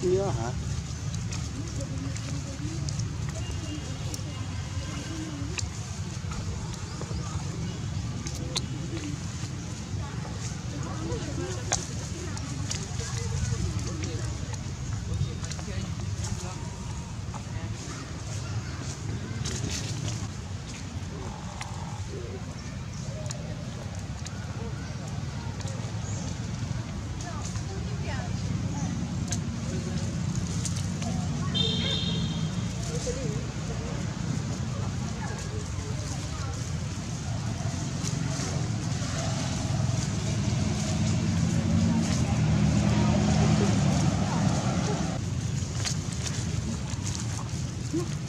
听清了。Yeah.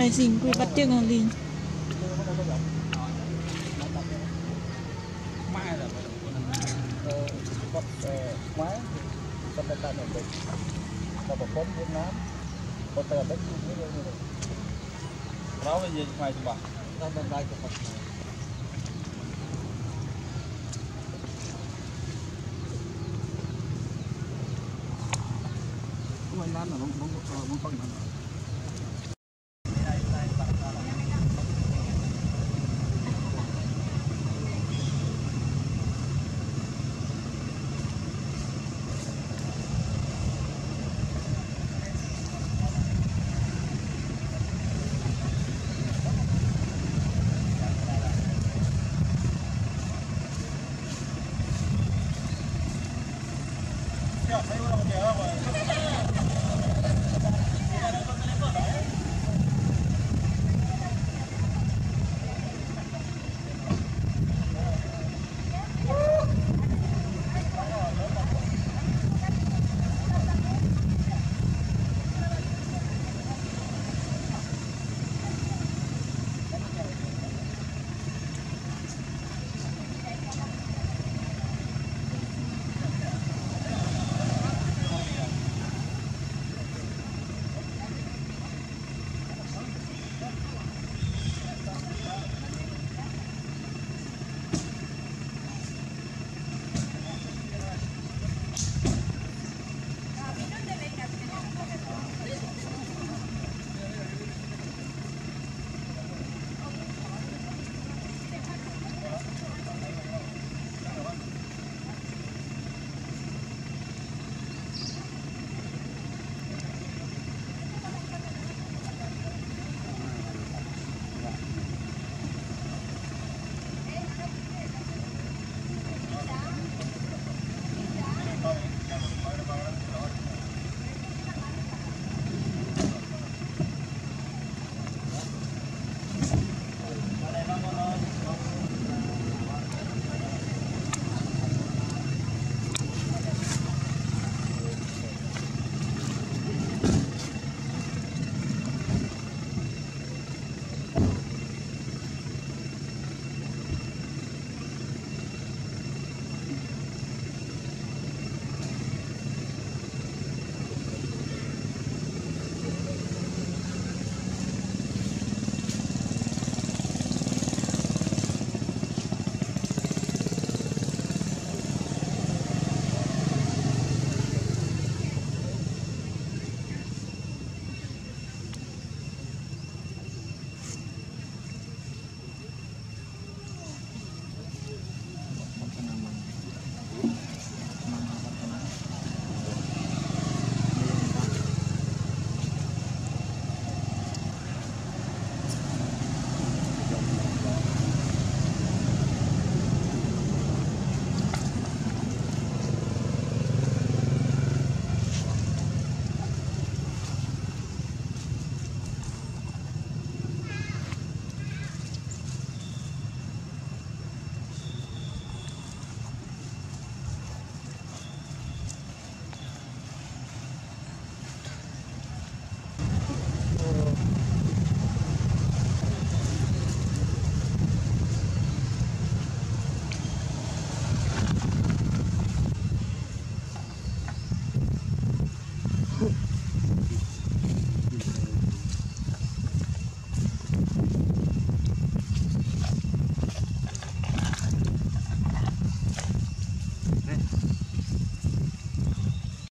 Tài xỉn quy bắt chước là gì? Mai là bắt máy bắt tay tay được bắt một Hãy subscribe cho kênh Ghiền Mì Gõ Để không bỏ lỡ những video hấp dẫn 자, 잘 올라오세요.